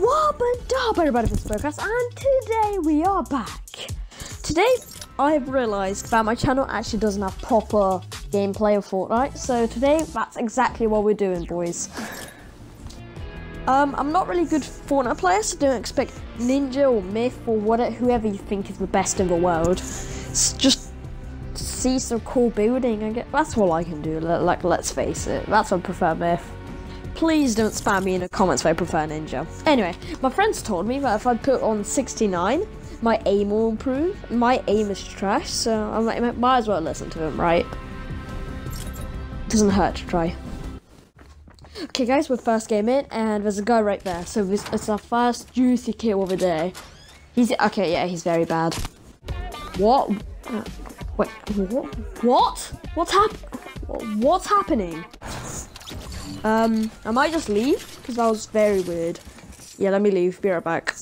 What up, everybody, this is Pogocast, and today we are back. Today, I've realised that my channel actually doesn't have proper gameplay of Fortnite, so today, that's exactly what we're doing, boys. Um, I'm not really good Fortnite player, so don't expect Ninja or Myth or whatever, whoever you think is the best in the world. It's just see some cool building. I get that's all I can do. Like, let's face it, that's what I prefer Myth. Please don't spam me in the comments if I prefer Ninja. Anyway, my friends told me that if I put on 69, my aim will improve. My aim is trash, so I might, might as well listen to them, right? Doesn't hurt to try. Okay, guys, we're first game in, and there's a guy right there. So this, it's our first juicy kill of the day. He's okay, yeah, he's very bad. What? Uh, wait, what? What? What's hap? What's happening? Um, I might just leave because that was very weird. Yeah, let me leave. Be right back.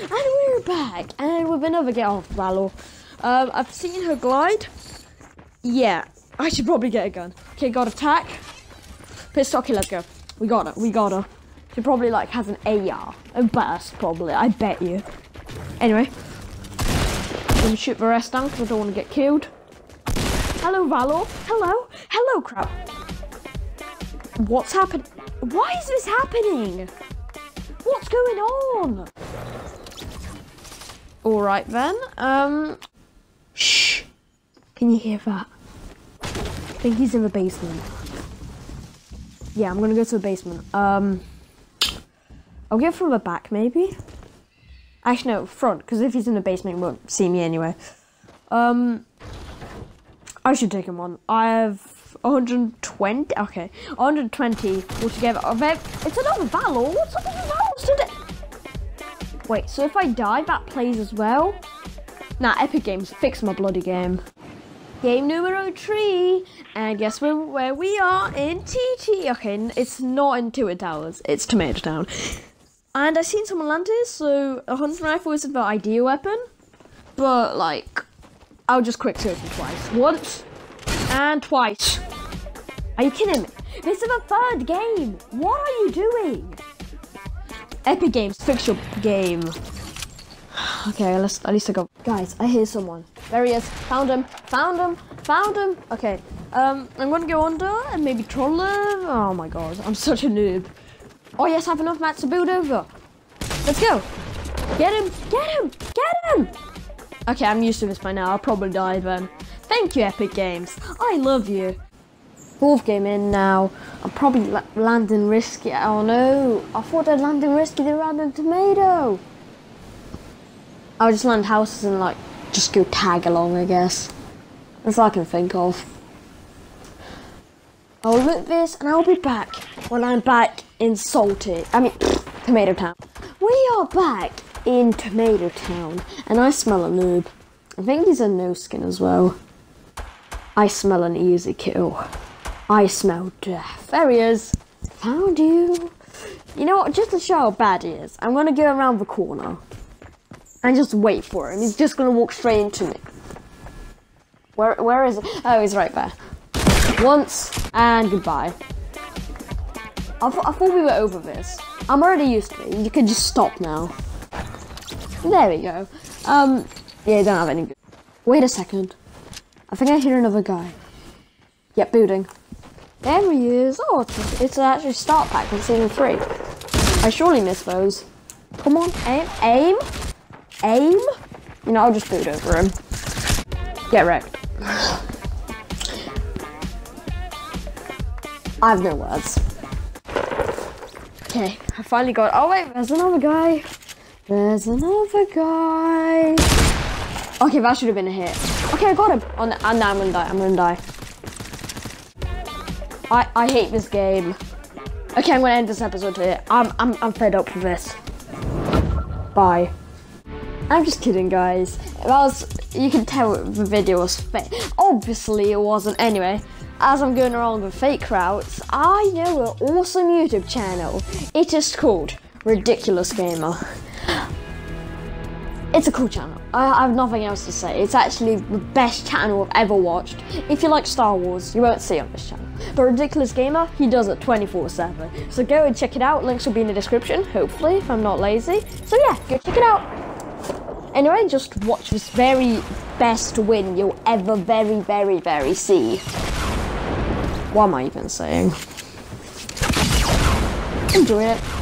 And we're back, and with another get off Valor. Um, I've seen her glide. Yeah, I should probably get a gun. Okay, got attack. Pistol. Okay, let's go. We got her. We got her. She probably like has an AR, a burst probably. I bet you. Anyway, let me shoot the rest down because I don't want to get killed. Hello, Valor. Hello. Hello, crap. What's happening? Why is this happening? What's going on? All right then. Um. Shh. Can you hear that? I think he's in the basement. Yeah, I'm gonna go to the basement. Um. I'll get from the back, maybe. Actually, no, front, because if he's in the basement, he won't see me anyway. Um. I should take him on. I have 120. Okay, 120 altogether. It's another Valor. What's up with Valors today? Wait, so if I die, that plays as well? Nah, Epic Games, fix my bloody game. Game numero three, and guess where, where we are in TT. Okay, it's not in Two Towers, it's Tomato Town. And I've seen someone land here, so a hunting rifle isn't the ideal weapon, but like, I'll just quick search twice. Once and twice. Are you kidding me? This is the third game. What are you doing? Epic Games, fix your game. Okay, let's at least I go. Guys, I hear someone. There he is. Found him. Found him. Found him. Okay. Um, I'm gonna go under and maybe troll him. Oh my god, I'm such a noob. Oh yes, I have enough mats to build over. Let's go. Get him. Get him. Get him. Okay, I'm used to this by now. I'll probably die then. Thank you, Epic Games. I love you. Fourth game in now. I'm probably landing risky. Oh no. I thought I'd land in risky the random tomato. I'll just land houses and like just go tag along, I guess. That's all I can think of. I'll look this and I'll be back when I'm back in Salty. I mean, Tomato Town. We are back in Tomato Town and I smell a noob. I think he's a no skin as well. I smell an easy kill. I smell death. There he is. Found you. You know what? Just to show how bad he is, I'm gonna go around the corner and just wait for him. He's just gonna walk straight into me. Where where is it? Oh, he's right there. Once and goodbye. I, th I thought we were over this. I'm already used to it. You can just stop now. There we go. Um, yeah, don't have any. Wait a second. I think I hear another guy. Yep, building. There he is. Oh, it's, it's actually start pack from season three. I surely miss those. Come on, aim, aim, aim. You know, I'll just boot over him. Get wrecked. I have no words. Okay, I finally got. Oh wait, there's another guy. There's another guy. Okay, that should have been a hit. Okay, I got him. Oh, no, and now I'm gonna die. I'm gonna die. I, I hate this game. Okay, I'm gonna end this episode here. I'm, I'm, I'm fed up with this. Bye. I'm just kidding, guys. That was, you can tell the video was fake. Obviously it wasn't. Anyway, as I'm going around with fake routes, I know an awesome YouTube channel. It is called Ridiculous Gamer. It's a cool channel. I have nothing else to say. It's actually the best channel I've ever watched. If you like Star Wars, you won't see on this channel. But Ridiculous Gamer, he does it 24-7. So go and check it out. Links will be in the description, hopefully, if I'm not lazy. So yeah, go check it out. Anyway, just watch this very best win you'll ever very, very, very see. What am I even saying? Enjoy it.